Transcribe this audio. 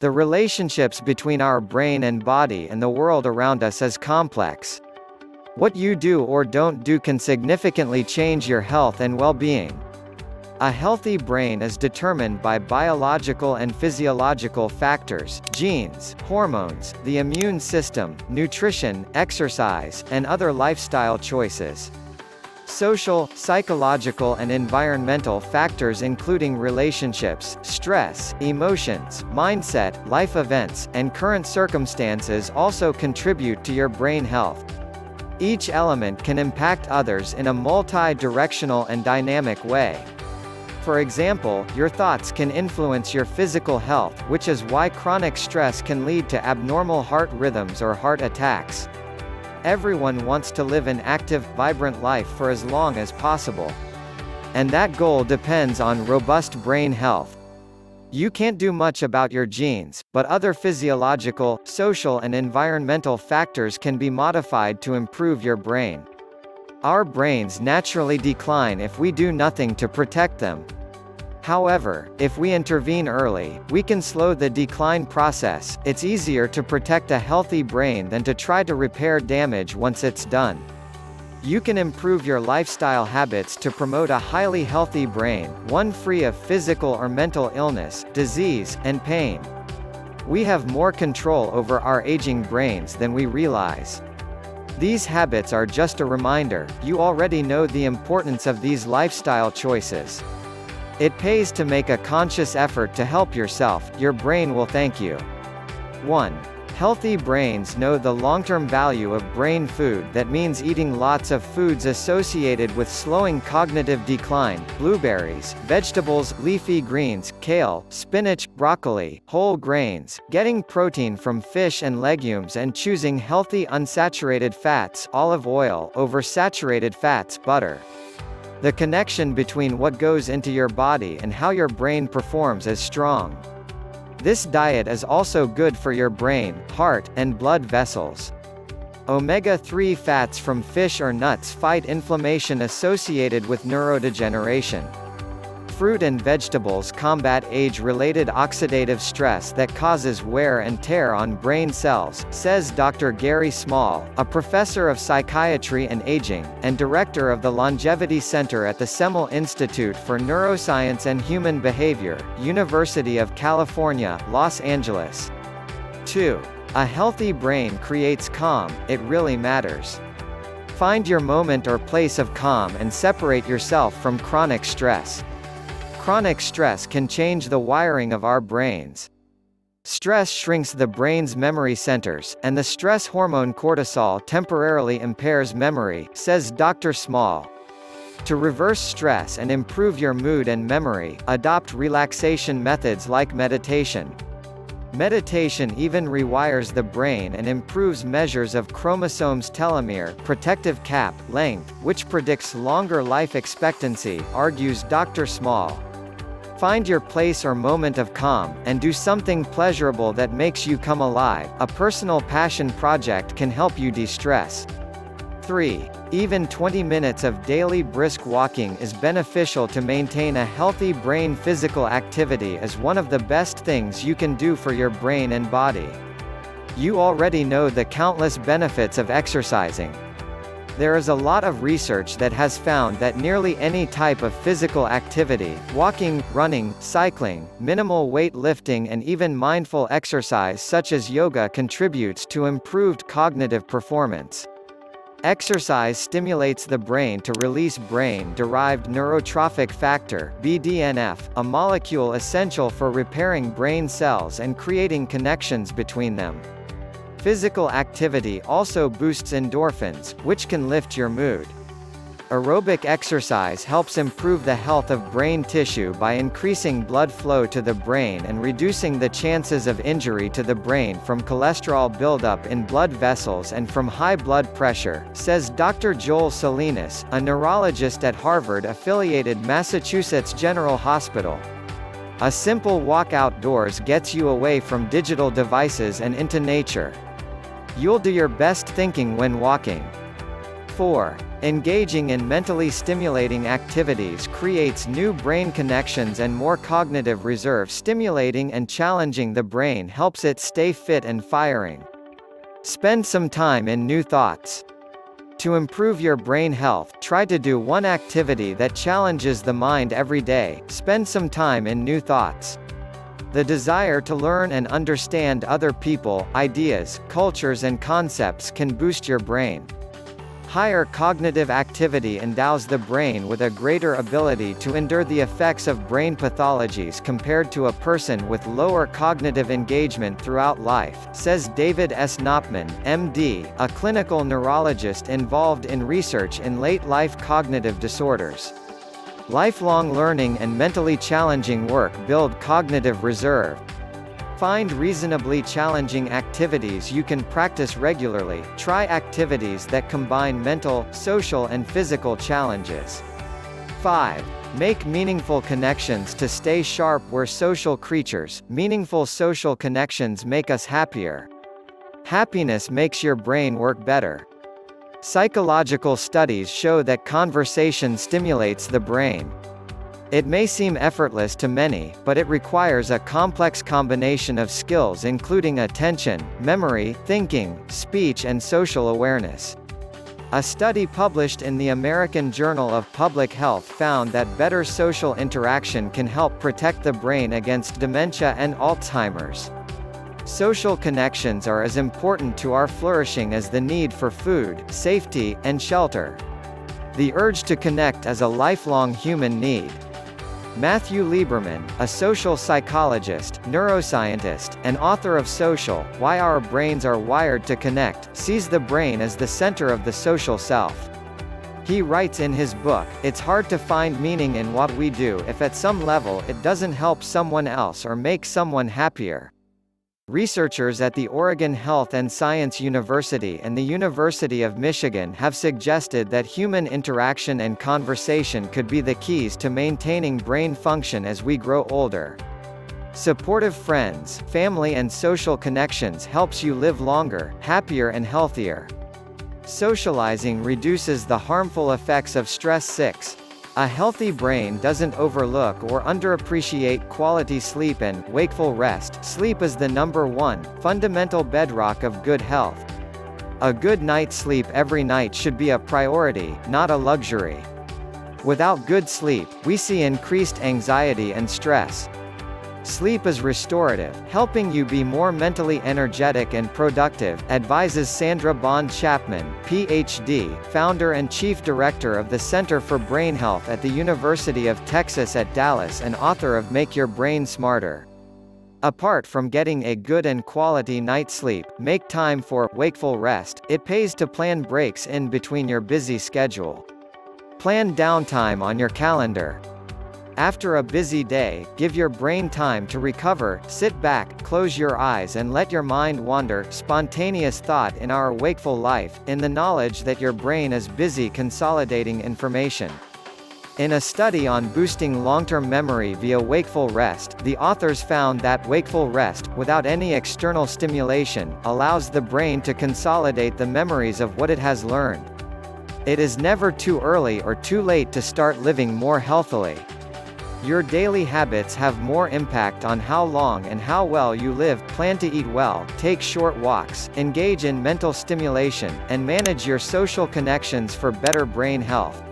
The relationships between our brain and body and the world around us is complex. What you do or don't do can significantly change your health and well-being. A healthy brain is determined by biological and physiological factors, genes, hormones, the immune system, nutrition, exercise, and other lifestyle choices. Social, psychological and environmental factors including relationships, stress, emotions, mindset, life events, and current circumstances also contribute to your brain health. Each element can impact others in a multi-directional and dynamic way. For example, your thoughts can influence your physical health, which is why chronic stress can lead to abnormal heart rhythms or heart attacks. Everyone wants to live an active, vibrant life for as long as possible. And that goal depends on robust brain health. You can't do much about your genes, but other physiological, social and environmental factors can be modified to improve your brain. Our brains naturally decline if we do nothing to protect them. However, if we intervene early, we can slow the decline process. It's easier to protect a healthy brain than to try to repair damage once it's done. You can improve your lifestyle habits to promote a highly healthy brain, one free of physical or mental illness, disease, and pain. We have more control over our aging brains than we realize. These habits are just a reminder, you already know the importance of these lifestyle choices. It pays to make a conscious effort to help yourself, your brain will thank you. 1. Healthy brains know the long-term value of brain food that means eating lots of foods associated with slowing cognitive decline, blueberries, vegetables, leafy greens, kale, spinach, broccoli, whole grains, getting protein from fish and legumes and choosing healthy unsaturated fats olive oil over saturated fats butter. The connection between what goes into your body and how your brain performs is strong. This diet is also good for your brain, heart, and blood vessels. Omega-3 fats from fish or nuts fight inflammation associated with neurodegeneration. Fruit and vegetables combat age-related oxidative stress that causes wear and tear on brain cells, says Dr. Gary Small, a professor of psychiatry and aging, and director of the Longevity Center at the Semel Institute for Neuroscience and Human Behavior, University of California, Los Angeles. 2. A healthy brain creates calm, it really matters. Find your moment or place of calm and separate yourself from chronic stress. Chronic stress can change the wiring of our brains. Stress shrinks the brain's memory centers, and the stress hormone cortisol temporarily impairs memory, says Dr. Small. To reverse stress and improve your mood and memory, adopt relaxation methods like meditation. Meditation even rewires the brain and improves measures of chromosomes telomere protective cap length, which predicts longer life expectancy, argues Dr. Small. Find your place or moment of calm, and do something pleasurable that makes you come alive. A personal passion project can help you de-stress. 3. Even 20 minutes of daily brisk walking is beneficial to maintain a healthy brain physical activity is one of the best things you can do for your brain and body. You already know the countless benefits of exercising, there is a lot of research that has found that nearly any type of physical activity, walking, running, cycling, minimal weight lifting and even mindful exercise such as yoga contributes to improved cognitive performance. Exercise stimulates the brain to release brain-derived neurotrophic factor BDNF, a molecule essential for repairing brain cells and creating connections between them. Physical activity also boosts endorphins, which can lift your mood. Aerobic exercise helps improve the health of brain tissue by increasing blood flow to the brain and reducing the chances of injury to the brain from cholesterol buildup in blood vessels and from high blood pressure, says Dr. Joel Salinas, a neurologist at Harvard-affiliated Massachusetts General Hospital. A simple walk outdoors gets you away from digital devices and into nature. You'll do your best thinking when walking. 4. Engaging in mentally stimulating activities creates new brain connections and more cognitive reserve stimulating and challenging the brain helps it stay fit and firing. Spend some time in new thoughts. To improve your brain health, try to do one activity that challenges the mind every day, spend some time in new thoughts. The desire to learn and understand other people, ideas, cultures and concepts can boost your brain. Higher cognitive activity endows the brain with a greater ability to endure the effects of brain pathologies compared to a person with lower cognitive engagement throughout life, says David S. Knopman, MD, a clinical neurologist involved in research in late-life cognitive disorders. Lifelong learning and mentally challenging work build cognitive reserve, Find reasonably challenging activities you can practice regularly. Try activities that combine mental, social and physical challenges. 5. Make meaningful connections to stay sharp we're social creatures, meaningful social connections make us happier. Happiness makes your brain work better. Psychological studies show that conversation stimulates the brain. It may seem effortless to many, but it requires a complex combination of skills including attention, memory, thinking, speech and social awareness. A study published in the American Journal of Public Health found that better social interaction can help protect the brain against dementia and Alzheimer's. Social connections are as important to our flourishing as the need for food, safety, and shelter. The urge to connect is a lifelong human need. Matthew Lieberman, a social psychologist, neuroscientist, and author of Social, Why Our Brains Are Wired to Connect, sees the brain as the center of the social self. He writes in his book, It's hard to find meaning in what we do if at some level it doesn't help someone else or make someone happier. Researchers at the Oregon Health and Science University and the University of Michigan have suggested that human interaction and conversation could be the keys to maintaining brain function as we grow older. Supportive friends, family and social connections helps you live longer, happier and healthier. Socializing reduces the harmful effects of stress 6. A healthy brain doesn't overlook or underappreciate quality sleep and wakeful rest. Sleep is the number one, fundamental bedrock of good health. A good night's sleep every night should be a priority, not a luxury. Without good sleep, we see increased anxiety and stress, Sleep is restorative, helping you be more mentally energetic and productive, advises Sandra Bond Chapman, Ph.D., founder and chief director of the Center for Brain Health at the University of Texas at Dallas and author of Make Your Brain Smarter. Apart from getting a good and quality night's sleep, make time for wakeful rest. It pays to plan breaks in between your busy schedule. Plan downtime on your calendar. After a busy day, give your brain time to recover, sit back, close your eyes and let your mind wander, spontaneous thought in our wakeful life, in the knowledge that your brain is busy consolidating information. In a study on boosting long-term memory via wakeful rest, the authors found that wakeful rest, without any external stimulation, allows the brain to consolidate the memories of what it has learned. It is never too early or too late to start living more healthily. Your daily habits have more impact on how long and how well you live. Plan to eat well, take short walks, engage in mental stimulation, and manage your social connections for better brain health.